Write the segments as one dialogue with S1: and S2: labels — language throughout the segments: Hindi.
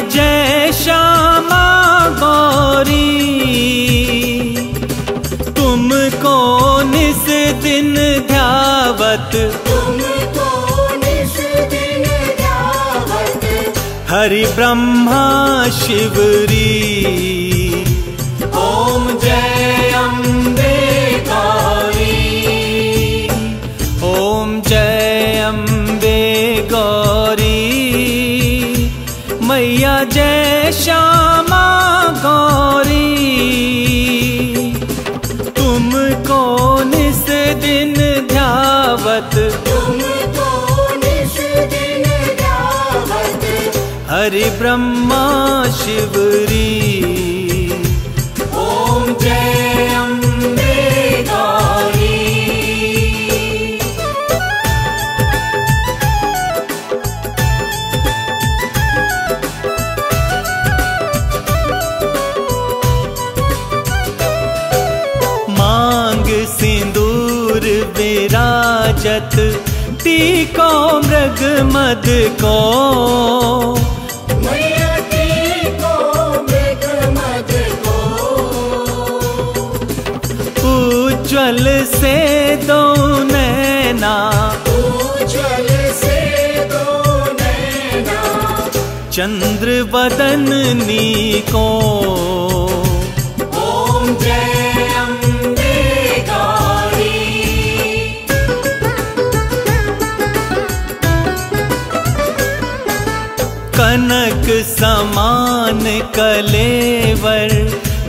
S1: जय श्यामा गौरी तुम कौन इस
S2: तुमको निस दिन ध्यावत?
S1: हरि ब्रह्मा शिवरी। जय श्यामा गौरी। तुमको निस दिन ध्यावत।
S2: तुमको निस दिन ध्यावत।
S1: हरि ब्रह्मा शिवरी। ओम जय मृग मद को।
S2: मृग मद को।
S1: उज्ज्वल से दो नैना।
S2: उज्ज्वल से दो नैना।
S1: चंद्र बदननी को ओम जय कलेवर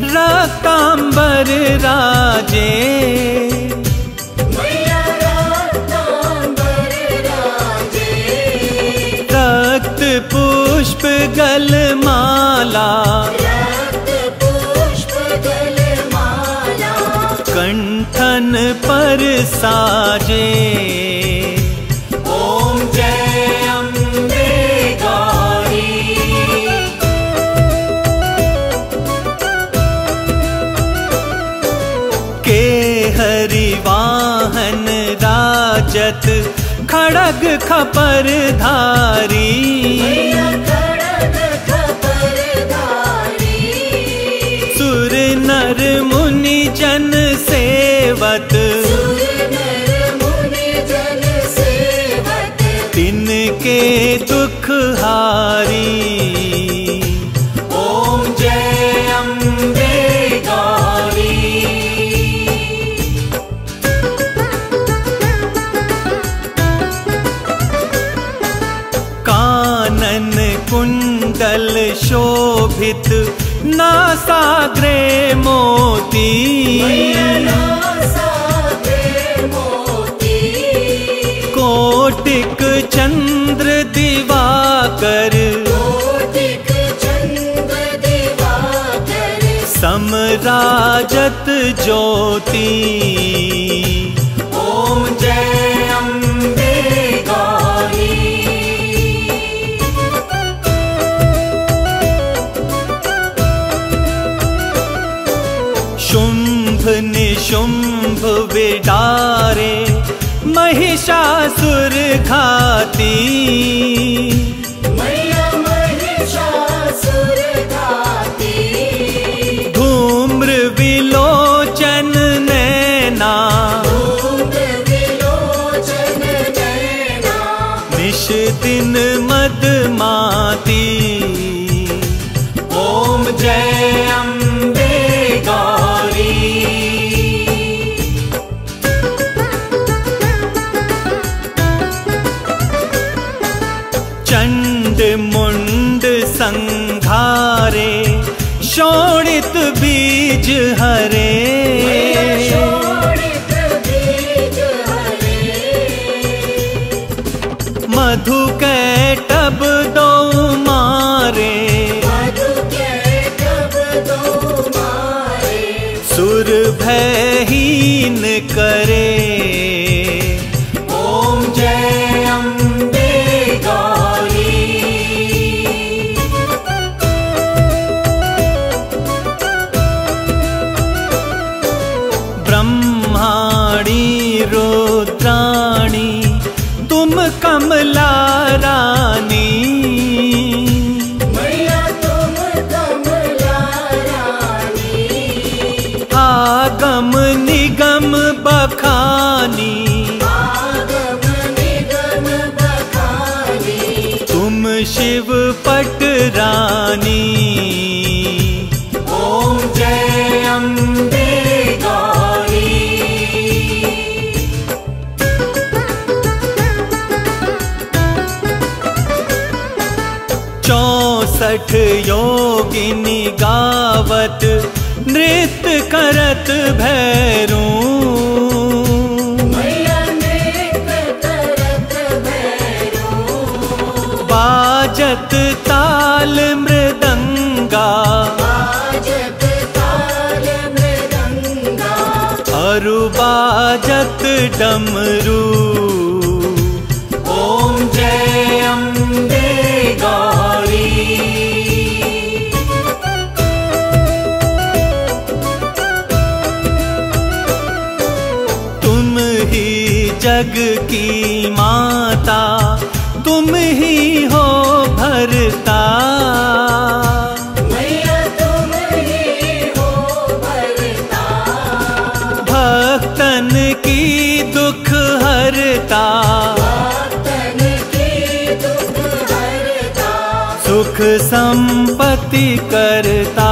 S1: रकांबर राजे। रक्त पुष्प
S2: पुष्प गलमाला।
S1: कंठन पर साजे। खड़ग खपर धारी नासाग्रे मोती
S2: मोती।
S1: कोटिक चंद्र दिवाकर। समराजत ज्योति। विडारे महिषासुर घाती धूम्र विलोचन नैना। निश दिन चंड मुंड संघारे शोणित बीज हरे। आगम निगम बखानी। तुम शिव पट रानी ओम जय अम्बे चौसठ योगिनी गावत नृत्य करत भैरू। संपत्ति करता।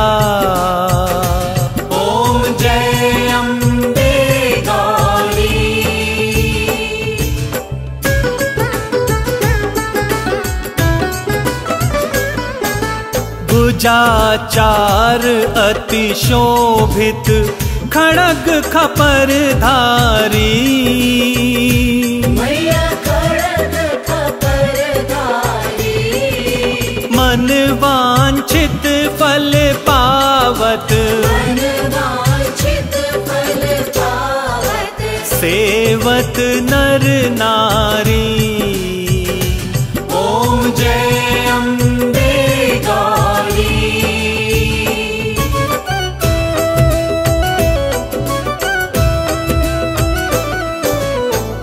S1: ओम जय अम्बे गौरी भुजाचार अति शोभित खड़ग खपर सेवत नर नारी। ओम जय अम्बे गौरी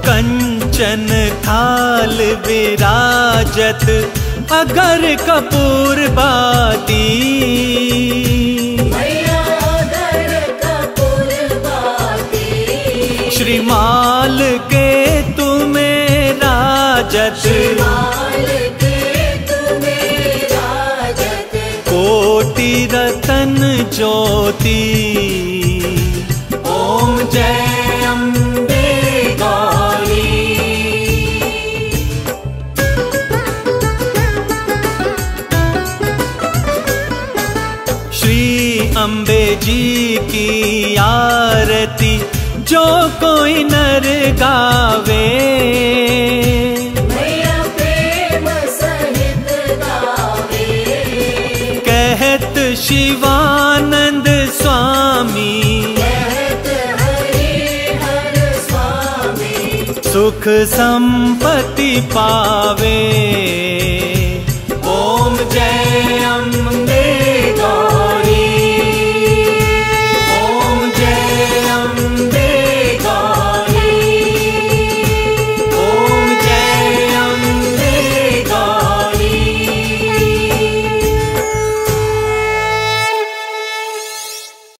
S1: कंचन थाल विराजत अगर कपूर बाती।
S2: मैया
S1: कोटि रतन ज्योति। ओम जय अम्बे श्री अम्बे जी की आरती जो कोई नर गावे। शिवानंद स्वामी। सुख संपत्ति पावे।